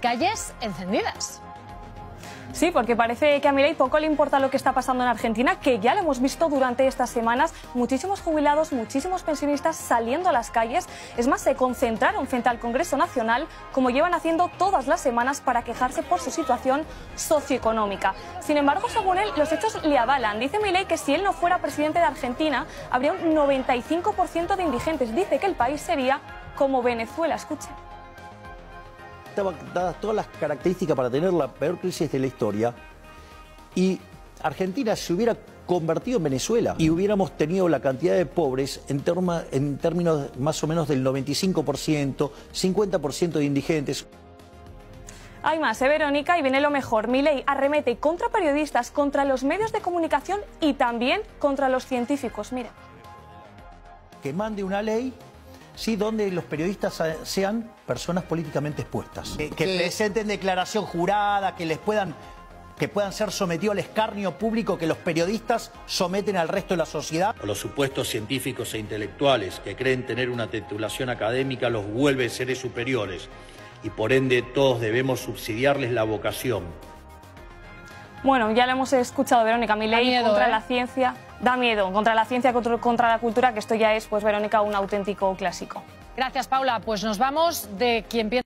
calles encendidas. Sí, porque parece que a Milei poco le importa lo que está pasando en Argentina, que ya lo hemos visto durante estas semanas, muchísimos jubilados, muchísimos pensionistas saliendo a las calles. Es más, se concentraron frente al Congreso Nacional, como llevan haciendo todas las semanas para quejarse por su situación socioeconómica. Sin embargo, según él, los hechos le avalan. Dice Milei que si él no fuera presidente de Argentina, habría un 95% de indigentes. Dice que el país sería como Venezuela. Escuche estaban dadas todas las características para tener la peor crisis de la historia y Argentina se hubiera convertido en Venezuela y hubiéramos tenido la cantidad de pobres en, en términos más o menos del 95%, 50% de indigentes. Hay más, ¿eh, Verónica? Y viene lo mejor. Mi ley arremete contra periodistas, contra los medios de comunicación y también contra los científicos. Mira. Que mande una ley ¿sí? donde los periodistas sean personas políticamente expuestas. Que, presenten declaración jurada, que les puedan que puedan ser sometidos al escarnio público que los periodistas someten al resto de la sociedad. Los supuestos científicos e intelectuales que creen tener una titulación académica los vuelve seres superiores y por ende todos debemos subsidiarles la vocación. Bueno, ya lo hemos escuchado, Verónica, mi ley contra ¿eh? la ciencia da miedo contra la ciencia, contra, la cultura, que esto ya es, pues Verónica, un auténtico clásico. Gracias, Paula. Pues nos vamos de quien piensa.